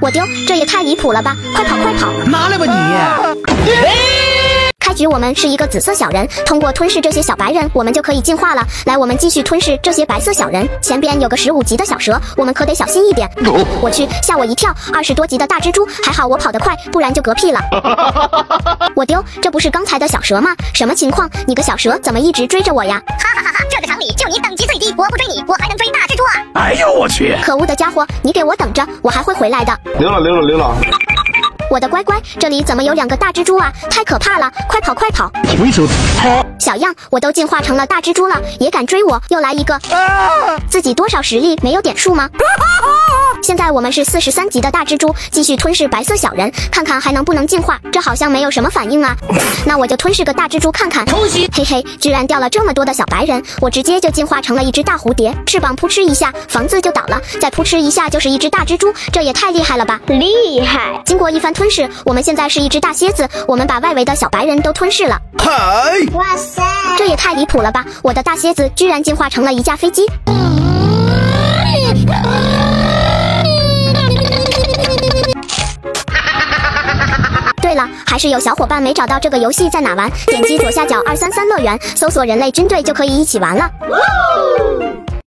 我丢，这也太离谱了吧！快跑快跑！拿来吧你！开局我们是一个紫色小人，通过吞噬这些小白人，我们就可以进化了。来，我们继续吞噬这些白色小人。前边有个十五级的小蛇，我们可得小心一点。我去，吓我一跳！二十多级的大蜘蛛，还好我跑得快，不然就嗝屁了。我丢，这不是刚才的小蛇吗？什么情况？你个小蛇怎么一直追着我呀？哈哈哈哈！这个厂里就你等级最低，我不追你，我哎呦我去！可恶的家伙，你给我等着，我还会回来的。溜了溜了溜了！我的乖乖，这里怎么有两个大蜘蛛啊？太可怕了！快跑快跑！小样，我都进化成了大蜘蛛了，也敢追我？又来一个！自己多少实力没有点数吗？现在我们是四十三级的大蜘蛛，继续吞噬白色小人，看看还能不能进化。这好像没有什么反应啊，那我就吞噬个大蜘蛛看看。嘿嘿，居然掉了这么多的小白人，我直接就进化成了一只大蝴蝶，翅膀扑哧一下，房子就倒了，再扑哧一下就是一只大蜘蛛，这也太厉害了吧！厉害！经过一番吞噬，我们现在是一只大蝎子，我们把外围的小白人都吞噬了。嗨！哇塞！这也太离谱了吧！我的大蝎子居然进化成了一架飞机。对了，还是有小伙伴没找到这个游戏在哪玩？点击左下角二三三乐园，搜索人类军队就可以一起玩了。